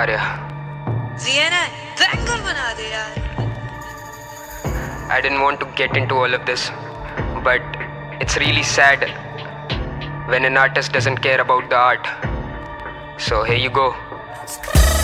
Arya Ziana banger बना दे यार I didn't want to get into all of this, but it's really sad when an artist doesn't care about the art. So here you go.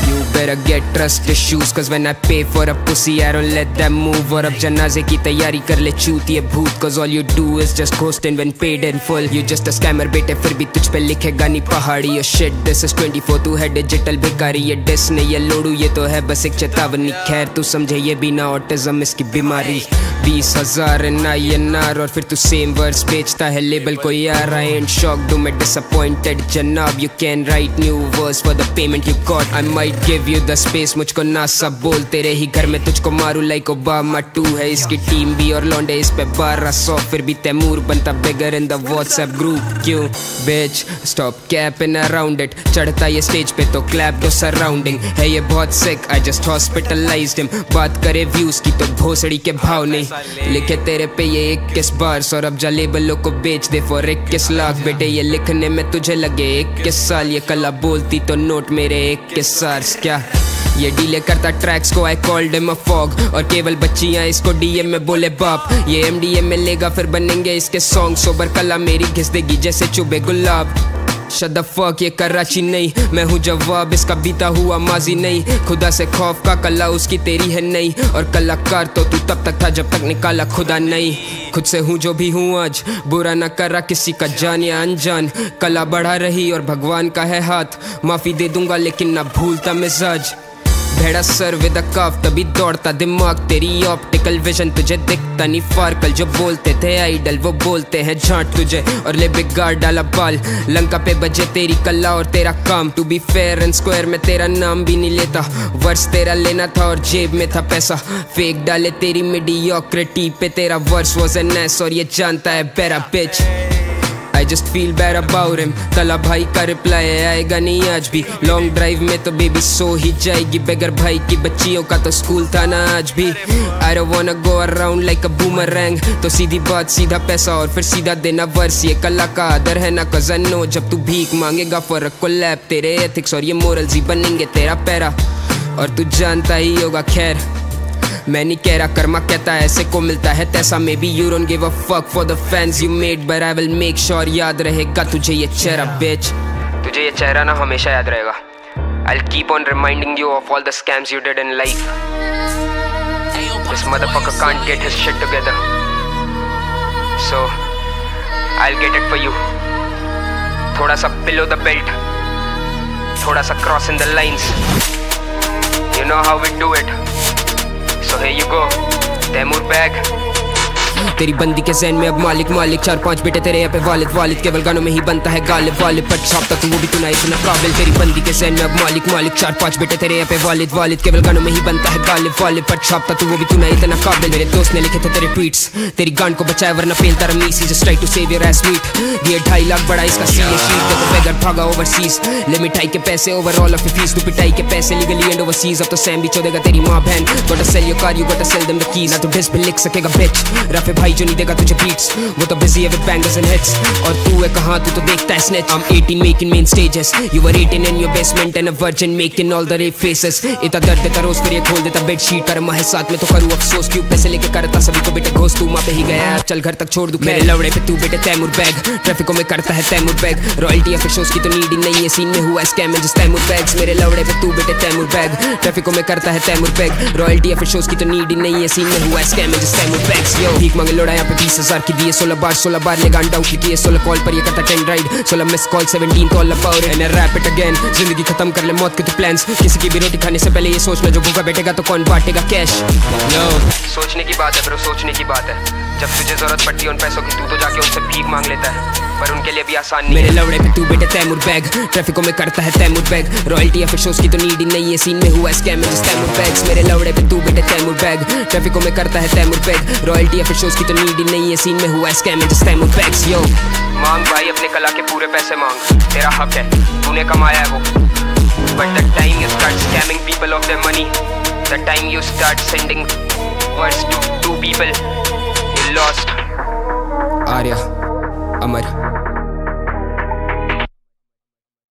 You better get trust issues Cause when I pay for a pussy I don't let them move Or और अब जनाजे की तैयारी कर ले चूतिए भूत Cause all you do is just coasting when paid in full You just a scammer बेटे फिर भी तुझ पे लिखेगा नहीं पहाड़ी Oh shit this is 24 तू है डिजिटल भिखारी ये डिस नहीं ये लोडू ये तो है बस एक चेतावनी खैर तू समझे ये भी ना ऑटिज्म इसकी बीमारी बीस हज़ार आई एन आर और फिर तू सेम वर्ड्स बेचता है लेबल को यार। आई एंड शॉक डू मैं डिसअपॉइंटेड जनाब you can write new verse for the payment you got I might give you the space मुझको ना सब बोल तेरे ही घर में तुझको मारू लाइक ओबामा टू है। इसकी टीम भी और लौंडे इस पे बारह सौ, फिर भी तैमूर बनता bigger in the WhatsApp group क्यों? Bitch stop capping around it चढ़ता ये स्टेज पे तो क्लैप दो सराउंडिंग है ये बहुत sick I just hospitalized him बात करे व्यूज़ की तो भोसड़ी के भाव नहीं। लिखे तेरे पे ये इक्कीस बार अब जा लेबलों को बेच दे फॉर इक्कीस लाख। बेटे, ये लिखने में तुझे लगे इक्कीस साल। ये कला बोलती तो नोट मेरे इक्कीस साल क्या? ये डीले करता ट्रैक्स को I called him a fog और केवल बच्चियाँ इसको डीएम में बोले, बाप, ये एमडीएम में लेगा, फिर बनेंगे इसके सॉन्ग सोबर कला मेरी घिस देगी जैसे चुबे गुलाब। शद फक ये कराची नहीं। मैं हूँ जवाब, इसका बीता हुआ माजी नहीं। खुदा से खौफ का कला उसकी तेरी है नहीं। और कलाकार तो तू तब तक था जब तक निकाला खुदा नहीं। खुद से हूँ जो भी हूँ आज, बुरा ना करा किसी का जान या अनजान। कला बढ़ा रही और भगवान का है हाथ। माफ़ी दे दूँगा लेकिन ना भूलता मिजाज। भेड़ा सर विद काफ तभी दौड़ता दिमाग। तेरी ऑप्टिकल विजन तुझे दिखता नहीं फारकल जो बोलते थे आइडल वो बोलते हैं, झांट तुझे और ले बिगाड़, डाला बाल। लंका पे बजे तेरी कला और तेरा काम। To be fair and square में तेरा नाम भी नहीं लेता। वर्ष तेरा लेना था और जेब में था पैसा। फेक डाले तेरी मीडियोक्रिटी पे तेरा वर्ष वॉज़ एन एस और ये जानता है, बेरा bitch I just feel bad about him तला भाई का रिप्लाई आएगा नहीं आज भी। लॉन्ग ड्राइव में तो बेबी सो ही जाएगी। बेगर भाई की बच्चियों का तो स्कूल था ना आज भी। I don't wanna go around like a boomerang तो सीधी बात, सीधा पैसा और फिर सीधा देना वर्स ये कला का आदर है ना कज़न नो जब तू भीख मांगेगा फॉर अ कोलैब तेरे एथिक्स और ये मोरल्स ही बनेंगे तेरा पैरा। और तू जानता ही होगा, खैर। मैं नहीं कह रहा कर्मा कहता है ऐसे को मिलता है तैसा। Maybe you don't give a fuck for the fans you made but I will make sure याद रहेगा तुझे ये चेहरा बिच तुझे ये चेहरा ना हमेशा याद रहेगा। I keep on reminding you of all the scams you did in life this motherfucker can't get his shit together so I get it for you थोड़ा सा बिलो द बेल्ट थोड़ा सा crossing the lines you know how we do it So here you go, Temur bag. तेरी बंदी के जहन में अब मालिक मालिक, चार पाँच बेटे तेरे यहाँ पे वालिद वालिद केवल गानों में ही बनता है गालिब वालिद पर छापता तू वो भी तू ना इतना काबिल। तेरी बंदी के जहन में अब मालिक मालिक, चार पाँच बेटे तेरे यहाँ पे वालिद वालिद केवल गानों में ही बनता है गालिब वालिद पर छापता तू वो भी तू इतना काबिल। मेरे दोस्त ने लिखे थे तेरे ट्वीट्स तेरी गान को बचाया वरना पेलता Ramiz just try to save your ass meet दिए ढाई लाख बड़ा इसका सी ए शीट देखो बेगर भागा ओवरसीज ले मिठाई के पैसे ओवरऑल ऑफ़ फ़ीस तू पिटाई के पैसे लीगली एंड ओवरसीज अब तो सैम भी चोदेगा तेरी माँ बहन। Gotta sell your car you gotta sell them the keys ना तू डिस पे लिख सकेगा बिच रफे भाई जो नहीं देगा तुझे beats वो तो busy है with bangers and hits और तू है कहाँ? तू तो देखता है snitch I'm 18 making main stages You were 18 in your basement and a virgin making all the rape faces इतना दर्द देता रोज फिर ये खोल देता बेड शीट कर है साथ में तो करूँ अफसोस। क्यों पैसे लेके करता सभी को? बेटे घोष तू वहाँ पे ही गया चल घर तक छोड़ दू। मेरे लवड़े पे तू बेटे तैमूर बैग। ट्रैफिकों में करता है तैमूर बैग। रॉयल्टी या शोज़ की तो नीड ही नहीं है। सीन में हुआ स्कैम जिस तैमूर बैग्स मेरे लवड़े पे तू बेटे तैमूर बैग। ट्रैफिकों में करता है तैमूर बैग। रॉयल्टी या शोज़ की तो नीड ही नहीं है। सीन में हुआ स्कैम जिस तैमूर बैग्स यो भीख मांगे लोड़ा यहाँ पे बीस हज़ार की दिए सोलह बार सोलह बार ये गांडा उठी किए सोलह कॉल पर ये करता टेन राइड सोलह मिस कॉल सेवनटीन तो अल्लाह power and rap it again ज़िंदगी खत्म कर ले, मौत के तो प्लान्स किसी की भी रोटी खाने से पहले ये सोचना, जो भूखा बैठेगा तो कौन बांटेगा कैश नो सोचने की बात है ब्रो सोचने की बात है। जब तुझे ज़रूरत पड़ती है उन पैसों की, तू तो जाके उनसे भीख मांग लेता है। पर उनके लिए भी आसान नहीं मेरे लवड़े पे तू बेटे तैमूर बैग ट्रैफिकों में करता है तैमूर बैग। रॉयल्टी या फिर शोज़ की तो नीड ही नहीं है सीन में हुआ स्कैम जिस तैमूर बैग्स मेरे लवड़े पे तू बेटे तैमूर बैग ट्रैफिकों में करता है तैमूर बैग। रॉयल्टी या फिर शोज़ की तो नीड ही नहीं है सीन में हुआ स्कैम जिस तैमूर बैग्स यो मांग भाई अपने कला के पूरे पैसे मांग। तेरा हक है तूने कमाया है वो। But the time you start scamming people of their money, the time you start sending words to two people, you lost. Arya, Amar.